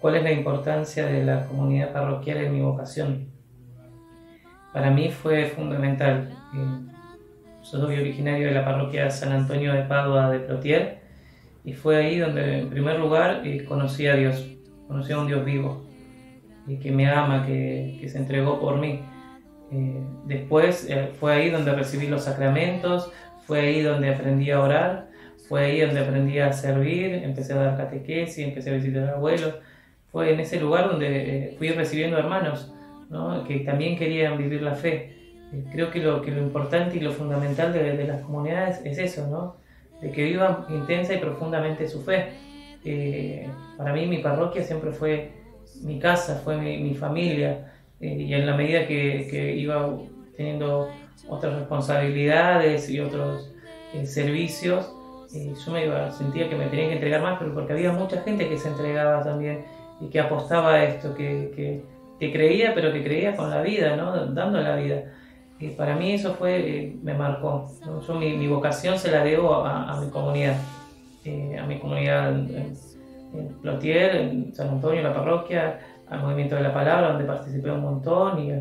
¿Cuál es la importancia de la comunidad parroquial en mi vocación? Para mí fue fundamental. Eh, soy originario de la parroquia San Antonio de Padua de Plotier y fue ahí donde en primer lugar eh, conocí a Dios, conocí a un Dios vivo y que me ama, que, que se entregó por mí. Eh, después fue ahí donde recibí los sacramentos, fue ahí donde aprendí a orar, fue ahí donde aprendí a servir, empecé a dar catequesis, empecé a visitar abuelos. Fue en ese lugar donde fui recibiendo hermanos que también querían vivir la fe. Eh, creo que lo, que lo importante y lo fundamental de, las comunidades es eso, ¿no? de que vivan intensa y profundamente su fe. Eh, para mí mi parroquia siempre fue mi casa, fue mi, familia, eh, y en la medida que, que, iba teniendo otras responsabilidades y otros servicios, yo me iba, sentía que me tenía que entregar más, pero porque había mucha gente que se entregaba también y que apostaba a esto, que, que que creía, pero que creía con la vida, ¿no? dando la vida. Y para mí eso fue, eh, me marcó. Yo mi, mi, vocación se la debo a, mi comunidad, eh, a mi comunidad en, en, Plotier, en San Antonio, en la parroquia, al Movimiento de la Palabra, donde participé un montón y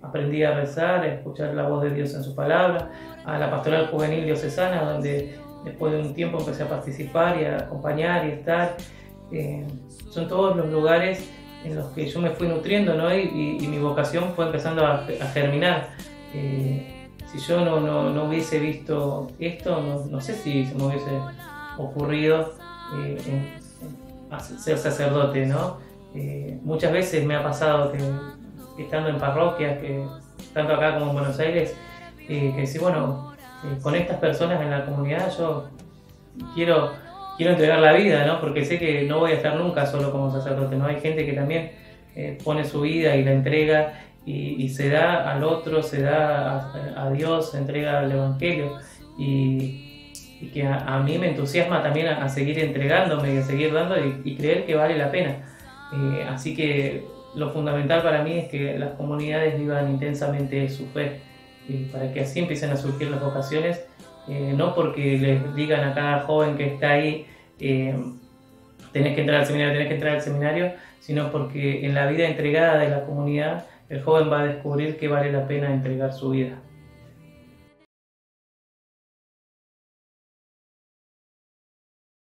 aprendí a rezar, a escuchar la voz de Dios en su palabra, a la Pastoral Juvenil Diocesana, donde después de un tiempo empecé a participar y a acompañar y estar. Eh, son todos los lugares en los que yo me fui nutriendo ¿no? y, mi vocación fue empezando a, germinar. Eh, si yo no, no, hubiese visto esto, no, sé si se me hubiese ocurrido eh, ser sacerdote. ¿no? Eh, muchas veces me ha pasado que estando en parroquias, que, tanto acá como en Buenos Aires, que si bueno, con estas personas en la comunidad yo quiero quiero entregar la vida, ¿no? Porque sé que no voy a estar nunca solo como sacerdote, ¿no? Hay gente que también eh, pone su vida y la entrega y, se da al otro, se da a, Dios, se entrega al Evangelio y, que a, mí me entusiasma también a, seguir entregándome y a seguir dando y, creer que vale la pena. Eh, así que lo fundamental para mí es que las comunidades vivan intensamente su fe y para que así empiecen a surgir las vocaciones eh, no porque les digan a cada joven que está ahí, eh, tenés que entrar al seminario, tenés que entrar al seminario, sino porque en la vida entregada de la comunidad, el joven va a descubrir que vale la pena entregar su vida.